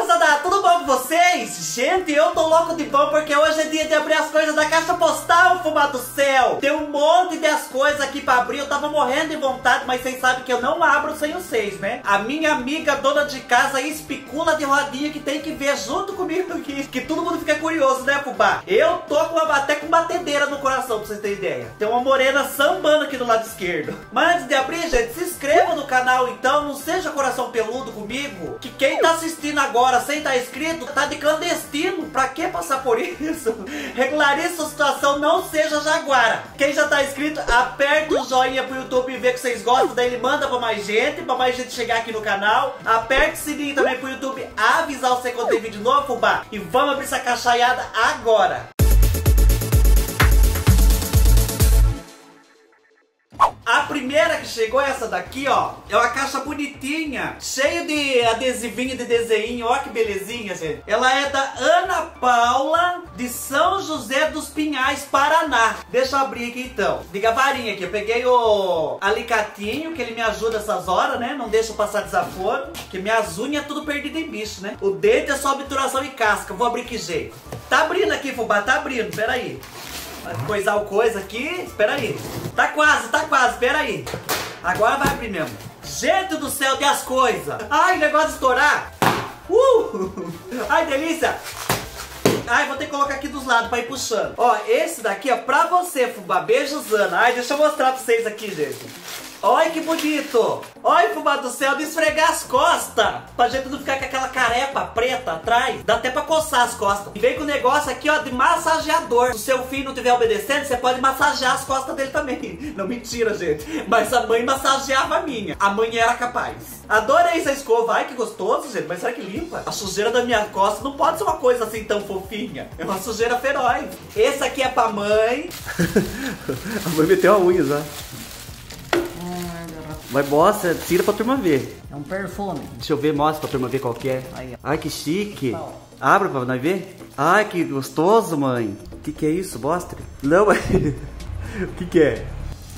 moçada, tudo bom com vocês? Gente, eu tô louco de bom porque hoje é dia de abrir as coisas da caixa postal, fumar do céu. Tem um monte de as coisas aqui pra abrir, eu tava morrendo de vontade, mas vocês sabem que eu não abro sem vocês, né? A minha amiga dona de casa especula de rodinha que tem que ver junto comigo aqui, que todo mundo fica curioso, né, fubá? Eu tô com uma, até com batedeira no coração, pra vocês terem ideia. Tem uma morena sambando aqui do lado esquerdo. Mas antes de abrir, gente, se inscreva no canal então, não seja coração peludo comigo, que quem tá assistindo agora sem estar tá inscrito, tá de clandestino. Pra que passar por isso? Regularize sua situação, não seja jaguara. Quem já tá inscrito, aperta o joinha pro YouTube vê que vocês gostam, daí ele manda pra mais gente, pra mais gente chegar aqui no canal. Aperta o sininho também pro YouTube avisar você quando tem vídeo novo, fubá. E vamos abrir essa caixaiada agora. Primeira que chegou é essa daqui, ó. É uma caixa bonitinha, cheia de adesivinho de desenho. Ó que belezinha, gente. Ela é da Ana Paula, de São José dos Pinhais, Paraná. Deixa eu abrir aqui então. Diga varinha aqui. Eu peguei o alicatinho, que ele me ajuda essas horas, né? Não deixa eu passar desaforo. Que minhas unhas é tudo perdido em bicho, né? O dente é só obturação e casca. Vou abrir que jeito. Tá abrindo aqui, fubá. Tá abrindo. Pera aí coisar o coisa aqui. Espera aí. Tá quase, tá quase. Espera aí. Agora vai abrir mesmo. Gente do céu, tem as coisas. Ai, negócio de estourar. Uh! Ai, delícia. Ai, vou ter que colocar aqui dos lados pra ir puxando. Ó, esse daqui é pra você, Fubá. Beijo, Zana. Ai, deixa eu mostrar pra vocês aqui, gente. Olha que bonito! Olha, fumado do céu, de esfregar as costas! Pra gente não ficar com aquela carepa preta atrás. Dá até pra coçar as costas. E vem com o negócio aqui, ó, de massageador. Se o seu filho não estiver obedecendo, você pode massagear as costas dele também. Não, mentira, gente. Mas a mãe massageava a minha. A mãe era capaz. Adorei essa escova. Ai, que gostoso, gente. Mas será que limpa? A sujeira da minha costa não pode ser uma coisa assim tão fofinha. É uma sujeira feroz. Esse aqui é pra mãe. a mãe meteu a unha já. Vai, mostra, tira pra turma ver. É um perfume. Deixa eu ver, mostra pra turma ver qual que é. Aí, Ai, que chique. Abra pra nós ver. Ai, que gostoso, mãe. O que que é isso? Mostra. Não, o que que é?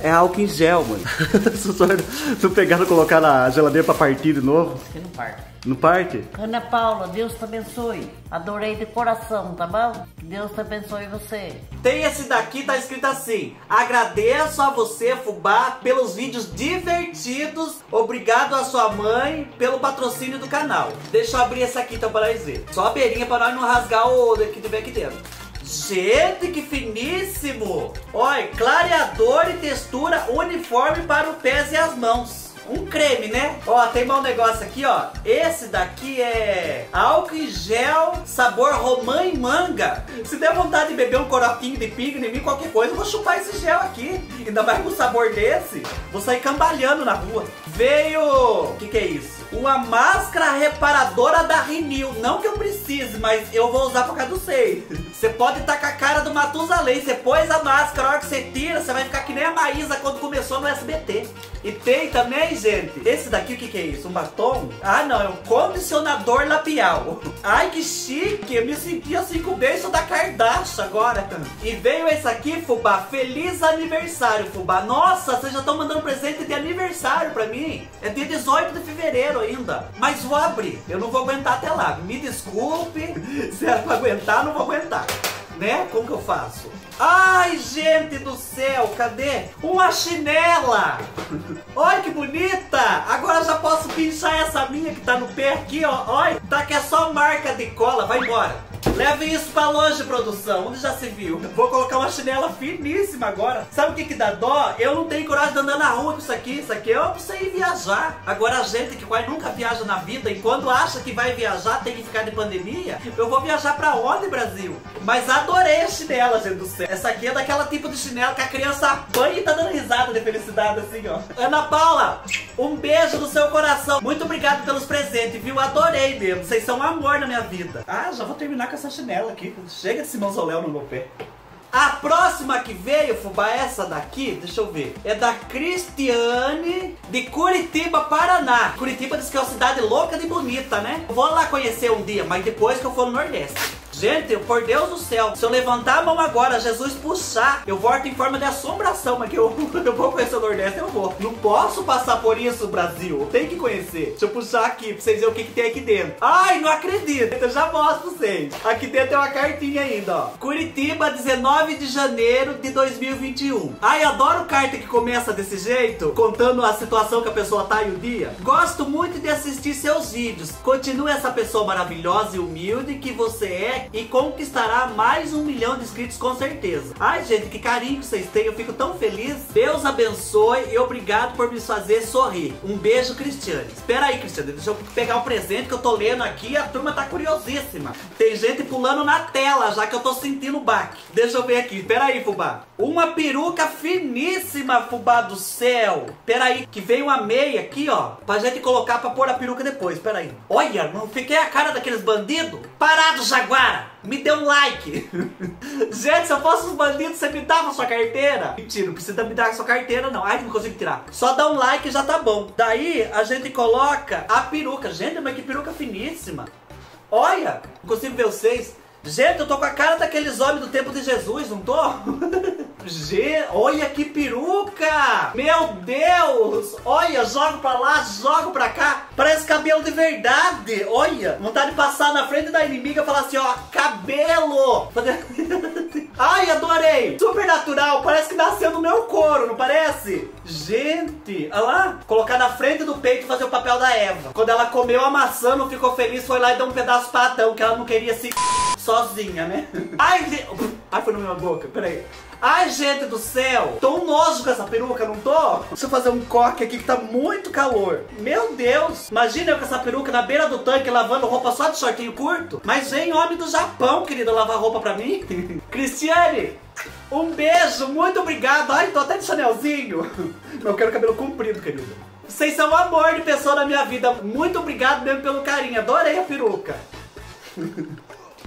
É álcool em gel, mano. Se tu pegar e colocar na geladeira pra partir de novo. Isso aqui não parte. No parque? Ana Paula, Deus te abençoe. Adorei de coração, tá bom? Deus te abençoe você. Tem esse daqui, tá escrito assim. Agradeço a você, Fubá, pelos vídeos divertidos. Obrigado a sua mãe pelo patrocínio do canal. Deixa eu abrir esse aqui então para nós ver. Só a beirinha para nós não rasgar o que tiver aqui dentro. Gente, que finíssimo! Olha, clareador e textura uniforme para o pés e as mãos um creme, né? Ó, tem um negócio aqui, ó. Esse daqui é álcool em gel, sabor romã e manga. Se der vontade de beber um coroquinho de em mim, qualquer coisa, eu vou chupar esse gel aqui. Ainda mais com sabor desse. Vou sair cambalhando na rua. Veio... O que que é isso? Uma máscara reparadora da Renew. Não que eu precise, mas eu vou usar por causa do seio. Você pode estar tá com a cara do Matusalém. Você pôs a máscara, a hora que você tira, você vai ficar que nem a Maísa quando começou no SBT. E tem também, gente, esse daqui o que, que é isso? Um batom? Ah, não, é um condicionador labial. Ai, que chique, eu me senti assim com o beijo da Kardashian agora. E veio esse aqui, Fubá, feliz aniversário, Fubá. Nossa, vocês já estão mandando presente de aniversário pra mim. É dia 18 de fevereiro ainda. Mas vou abrir, eu não vou aguentar até lá. Me desculpe, se era pra aguentar, não vou aguentar. Né? Como que eu faço? Ai, gente do céu, cadê? Uma chinela! Olha que bonita! Agora já posso pinchar essa minha que tá no pé aqui, ó. Olha, tá que é só marca de cola. Vai embora. Leve isso pra longe, produção. Onde já se viu? Vou colocar uma chinela finíssima agora. Sabe o que que dá dó? Eu não tenho coragem de andar na rua com isso aqui. Isso aqui é pra você ir viajar. Agora a gente que quase nunca viaja na vida e quando acha que vai viajar tem que ficar de pandemia. Eu vou viajar pra onde, Brasil? Mas adorei a chinela, gente do céu. Essa aqui é daquela tipo de chinela que a criança apanha e tá dando risada de felicidade assim, ó. Ana Paula, um beijo no seu coração. Muito obrigado pelos presentes, viu? Adorei mesmo. Vocês são um amor na minha vida. Ah, já vou terminar com essa chinela aqui. Chega desse mausoléu no meu pé. A próxima que veio, Fubá, essa daqui, deixa eu ver, é da Cristiane de Curitiba, Paraná. Curitiba diz que é uma cidade louca de bonita, né? vou lá conhecer um dia, mas depois que eu for no Nordeste. Gente, por Deus do céu, se eu levantar a mão agora, Jesus puxar, eu volto em forma de assombração, mas que eu, eu vou conhecer o Nordeste, eu vou. Não posso passar por isso, Brasil. Tem que conhecer. Deixa eu puxar aqui pra vocês verem o que, que tem aqui dentro. Ai, não acredito. Eu já mostro pra vocês. Aqui dentro tem uma cartinha ainda, ó. Curitiba, 19 de janeiro de 2021. Ai, adoro carta que começa desse jeito, contando a situação que a pessoa tá e o dia. Gosto muito de assistir seus vídeos. Continue essa pessoa maravilhosa e humilde que você é e conquistará mais um milhão de inscritos com certeza. Ai, gente, que carinho que vocês têm. Eu fico tão feliz. Deus abençoe e obrigado por me fazer sorrir. Um beijo, Cristiane. Espera aí, Cristiane. Deixa eu pegar o presente que eu tô lendo aqui. A turma tá curiosíssima. Tem gente pulando na tela, já que eu tô sentindo o baque. Deixa eu ver aqui. Espera aí, fubá. Uma peruca finíssima, fubá do céu. Espera aí, que veio uma meia aqui, ó. Pra gente colocar pra pôr a peruca depois. Espera aí. Olha, não fiquei a cara daqueles bandidos? Parado, Me dê um like! Gente, se eu fosse os bandidos, você me dava sua carteira? Mentira, não precisa me dar sua carteira, não. Ai, não consigo tirar. Só dá um like e já tá bom. Daí, a gente coloca a peruca. Gente, mas que peruca finíssima. Olha, não consigo ver vocês. Gente, eu tô com a cara daqueles homens do tempo de Jesus, não tô? Gente, olha que peruca! Meu Deus! Olha, jogo pra lá, jogo pra cá. Parece cabelo de verdade. Olha, vontade de passar na frente da inimiga e falar assim, ó, cabelo! Ai, adorei! Super natural, parece que nasceu no meu couro, não parece? Gente, olha lá, colocar na frente do peito e fazer o papel da Eva. Quando ela comeu a maçã, não ficou feliz, foi lá e deu um pedaço pra Adão, que ela não queria se sozinha, né? Ai, gente... Ai, foi na minha boca, peraí. Ai, gente do céu, tô um nojo com essa peruca, não tô? Deixa eu fazer um coque aqui que tá muito calor. Meu Deus, imagina eu com essa peruca na beira do tanque lavando roupa só de shortinho curto. Mas vem homem do Japão, querido, lavar roupa pra mim. Um beijo, muito obrigado. Ai, tô até de chanelzinho. Eu quero cabelo comprido, querido. Vocês são um amor de pessoa na minha vida. Muito obrigado mesmo pelo carinho. Adorei a peruca.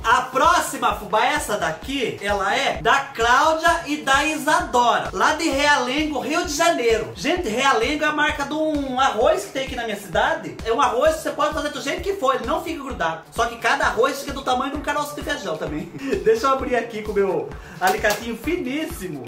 A próxima fubá, essa daqui, ela é da Cláudia e da Isadora, lá de Realengo, Rio de Janeiro. Gente, Realengo é a marca de um arroz que tem aqui na minha cidade. É um arroz que você pode fazer do jeito que for, ele não fica grudado. Só que cada arroz fica do tamanho de um caroço de feijão também. Deixa eu abrir aqui com o meu alicatinho finíssimo.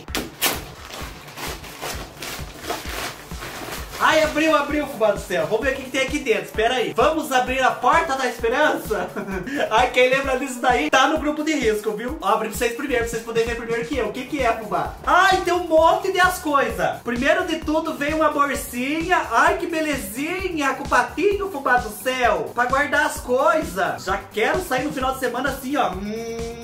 Ai, abriu, abriu, fubá do céu. Vamos ver o que, que tem aqui dentro. Espera aí. Vamos abrir a porta da esperança? Ai, quem lembra disso daí tá no grupo de risco, viu? Abre pra vocês primeiro, pra vocês poderem ver primeiro que eu. O que, que é, fubá? Ai, tem um monte de as coisas. Primeiro de tudo, vem uma bolsinha. Ai, que belezinha. Com patinho, fubá do céu. Pra guardar as coisas. Já quero sair no final de semana assim, ó. Hum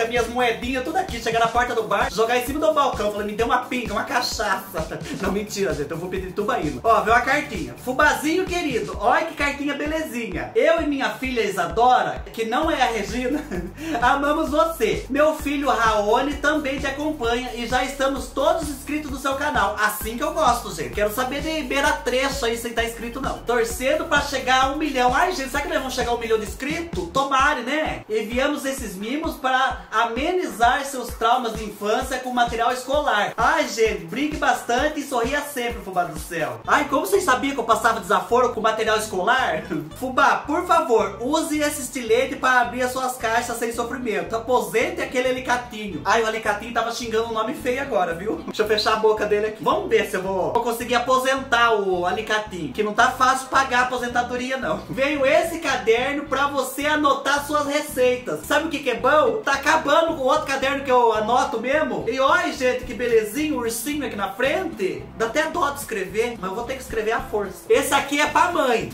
com as minhas moedinhas tudo aqui, chegar na porta do bar, jogar em cima do balcão, falando, me dê uma pinga, uma cachaça. Não, mentira, gente, eu vou pedir tubaína. Ó, veio uma cartinha. Fubazinho querido, olha que cartinha belezinha. Eu e minha filha Isadora, que não é a Regina, amamos você. Meu filho Raoni também te acompanha e já estamos todos inscritos no seu canal. Assim que eu gosto, gente. Quero saber de beira trecho aí sem estar inscrito, não. Torcendo pra chegar a um milhão. Ai, gente, será que nós vamos chegar a um milhão de inscritos? Tomare, né? Enviamos esses mimos para amenizar seus traumas de infância com material escolar. Ai, gente, brinque bastante e sorria sempre, Fubá do céu. Ai, como vocês sabiam que eu passava desaforo com material escolar? Fubá, por favor, use esse estilete para abrir as suas caixas sem sofrimento. Aposente aquele alicatinho. Ai, o alicatinho tava xingando um nome feio agora, viu? Deixa eu fechar a boca dele aqui. Vamos ver se eu vou, vou conseguir aposentar o alicatinho, que não tá fácil pagar a aposentadoria, não. Veio esse caderno para você anotar suas receitas. Sabe o que, que é bom? Tá acabando com o outro caderno que eu anoto mesmo. E olha, gente, que belezinho, o ursinho aqui na frente. Dá até dó de escrever, mas eu vou ter que escrever à força. Esse aqui é pra mãe.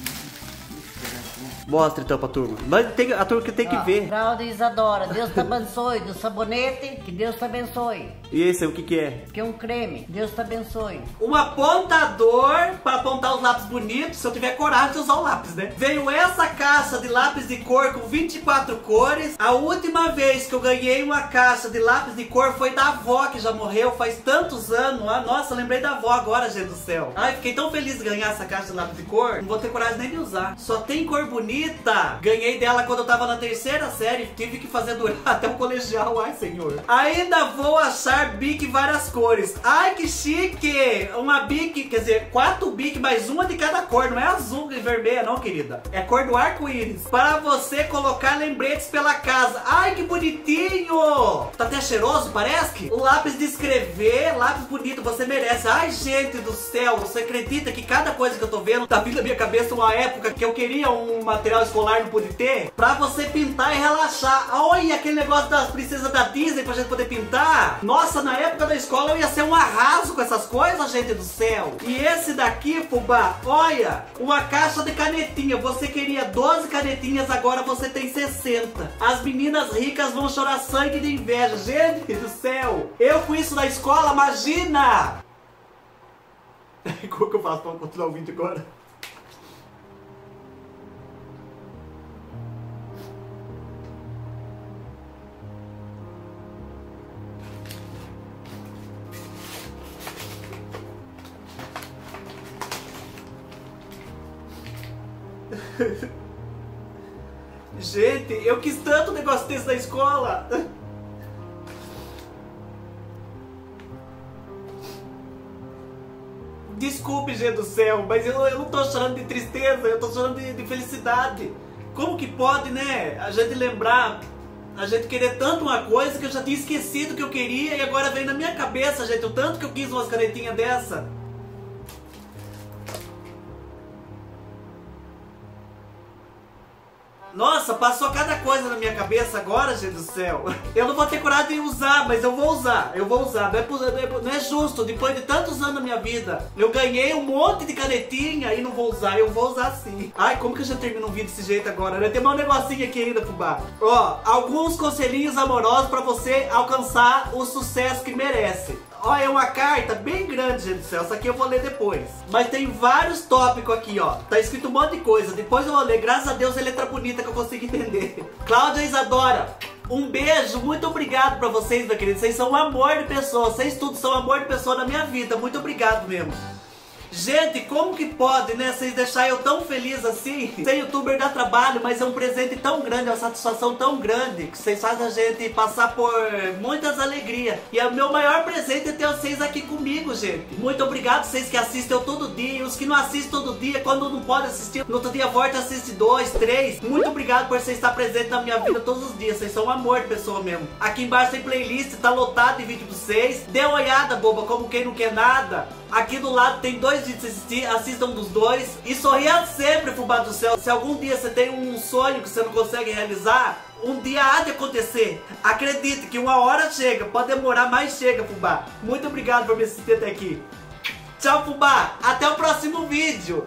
Mostra então pra turma. Mas tem, a turma que tem que Ó, ver. Cláudia e Isadora, Deus te abençoe. Do sabonete, que Deus te abençoe. E esse aí, o que que é? Que é um creme, Deus te abençoe. Um apontador para apontar os lápis bonitos, se eu tiver coragem de usar o lápis, né? Veio essa caixa de lápis de cor com 24 cores. A última vez que eu ganhei uma caixa de lápis de cor foi da avó, que já morreu faz tantos anos. Ah, nossa, lembrei da avó agora, gente do céu. Ai, fiquei tão feliz de ganhar essa caixa de lápis de cor. Não vou ter coragem nem de usar. Só tem cor bonita. Ganhei dela quando eu tava na terceira série. Tive que fazer durar até o colegial. Ai, senhor. Ainda vou achar bique várias cores. Ai, que chique. Uma bique, quer dizer, quatro bique, mais uma de cada cor. Não é azul e vermelha, não, querida. É cor do arco-íris. Para você colocar lembretes pela casa. Ai, que bonitinho. Tá até cheiroso, parece? que? Lápis de escrever, lápis bonito, você merece. Ai, gente do céu, você acredita que cada coisa que eu tô vendo tá vindo na minha cabeça uma época que eu queria um material escolar não pude ter? Pra você pintar e relaxar. Olha aquele negócio das princesas da Disney pra gente poder pintar. Nossa, na época da escola eu ia ser um arraso com essas coisas, gente do céu. E esse daqui, fubá, olha, uma caixa de canetinha. Você queria 12 canetinhas, agora você tem 60. As meninas ricas vão chorar sangue de inveja. Gente do céu, eu com isso na escola, imagina! Como que eu faço pra continuar o vídeo agora? Gente, eu quis tanto negócio desse na escola. Desculpe, gente do céu, mas eu, eu não tô chorando de tristeza, eu tô chorando de, de felicidade. Como que pode, né, a gente lembrar, a gente querer tanto uma coisa que eu já tinha esquecido que eu queria e agora vem na minha cabeça, gente, o tanto que eu quis umas canetinhas dessa. Nossa, passou cada coisa na minha cabeça agora, gente do céu. Eu não vou ter coragem de usar, mas eu vou usar. Eu vou usar. Não é, não é justo. Depois de tantos anos na minha vida, eu ganhei um monte de canetinha e não vou usar. Eu vou usar sim. Ai, como que eu já termino um vídeo desse jeito agora, né? Tem um negocinho aqui ainda, fubá. Ó, alguns conselhinhos amorosos pra você alcançar o sucesso que merece. Olha, é uma carta bem grande, gente do céu. Essa aqui eu vou ler depois. Mas tem vários tópicos aqui, ó. Tá escrito um monte de coisa. Depois eu vou ler. Graças a Deus, a letra bonita que eu consigo entender. Cláudia Isadora. Um beijo, muito obrigado pra vocês, meu querido. Vocês são um amor de pessoa. Vocês tudo são um amor de pessoa na minha vida. Muito obrigado mesmo. Gente, como que pode, né, vocês deixarem eu tão feliz assim? Ser youtuber dá trabalho, mas é um presente tão grande, é uma satisfação tão grande, que vocês fazem a gente passar por muitas alegrias. E é o meu maior presente é ter vocês aqui comigo, gente. Muito obrigado vocês que assistem eu todo dia, e os que não assistem todo dia, quando não podem assistir, no outro dia volta e assiste dois, três. Muito obrigado por vocês estar presente na minha vida todos os dias, vocês são um amor de pessoa mesmo. Aqui embaixo tem playlist, tá lotado de vídeo pra vocês. Dê uma olhada, boba, como quem não quer nada. Aqui do lado tem dois pra assistir, assistam dos dois. E sorria sempre, fubá do céu. Se algum dia você tem um sonho que você não consegue realizar, um dia há de acontecer. Acredite que uma hora chega, pode demorar, mas chega, fubá. Muito obrigado por me assistir até aqui. Tchau, fubá. Até o próximo vídeo.